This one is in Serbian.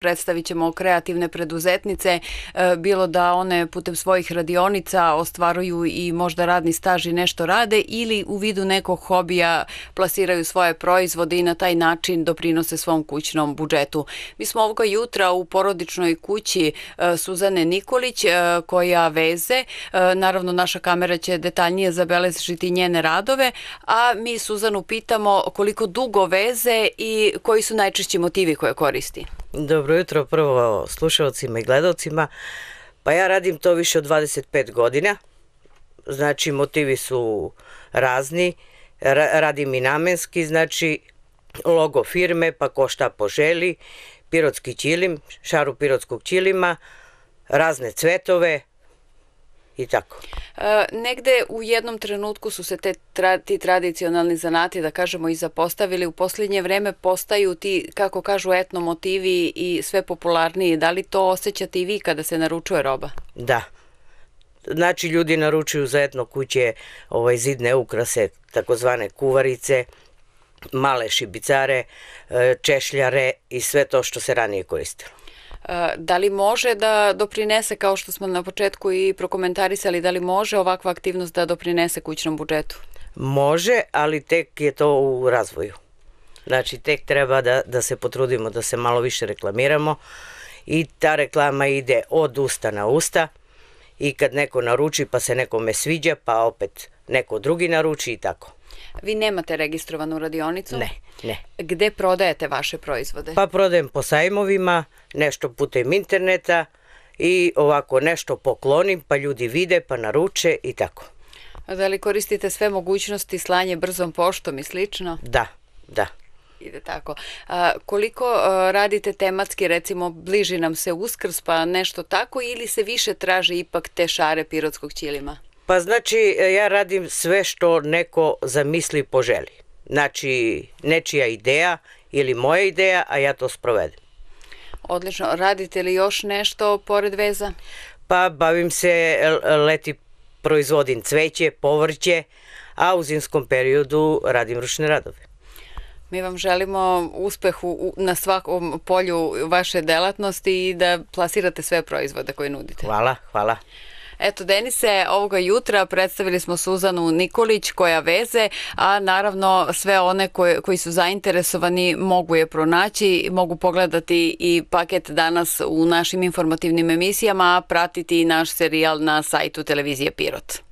Predstavit ćemo kreativne preduzetnice, e, bilo da one putem svojih radionica ostvaruju i možda radni staž i nešto rade ili u vidu nekog hobija plasiraju svoje proizvode i na taj način doprinose svom kućnom budžetu. Mi smo ovoga jutra u porodičnoj kući e, Suzane Nikolić e, koja veze, naravno naša kamera će detaljnije zabeležiti njene radove, a mi Suzanu pitamo koliko dugo veze i koji su najčešći motivi koje koristi. Dobro jutro prvo slušalcima i gledalcima. Pa ja radim to više od 25 godina. Znači motivi su razni. Radim i namenski, znači logo firme, pa ko šta poželi, pirotski ćilim, šaru pirotskog ćilima, razne cvetove, i tako. E, negde u jednom trenutku su se te tra, ti tradicionalni zanati, da kažemo, i zapostavili. U poslednje vreme postaju ti, kako kažu, etno motivi i sve popularniji. Da li to osjećate i vi kada se naručuje roba? Da. Znači, ljudi naručuju za etno kuće ovaj, zidne ukrase, takozvane kuvarice, male šibicare, e, češljare i sve to što se ranije koristilo. Da li može da doprinese, kao što smo na početku i prokomentarisali, da li može ovakva aktivnost da doprinese kućnom budžetu? Može, ali tek je to u razvoju. Znači, tek treba da, da se potrudimo da se malo više reklamiramo i ta reklama ide od usta na usta i kad neko naruči pa se nekome sviđa, pa opet neko drugi naruči i tako. Vi nemate registrovanu radionicu? Ne, ne. Gde prodajete vaše proizvode? Pa prodajem po sajmovima, nešto putem interneta i ovako nešto poklonim pa ljudi vide pa naruče i tako. A da li koristite sve mogućnosti slanje brzom poštom i slično? Da, da. Ide tako. A, koliko a, radite tematski, recimo bliži nam se uskrs pa nešto tako ili se više traži ipak te šare pirotskog ćilima? Pa znači ja radim sve što neko zamisli poželi. Znači nečija ideja ili moja ideja, a ja to sprovedem. Odlično. Radite li još nešto pored veza? Pa bavim se leti proizvodim cveće, povrće, a u zimskom periodu radim ručne radove. Mi vam želimo uspeh u, na svakom polju vaše delatnosti i da plasirate sve proizvode koje nudite. Hvala, hvala. Eto, Denise, ovoga jutra predstavili smo Suzanu Nikolić koja veze, a naravno sve one koje, koji su zainteresovani mogu je pronaći, mogu pogledati i paket danas u našim informativnim emisijama, a pratiti i naš serijal na sajtu televizije Pirot.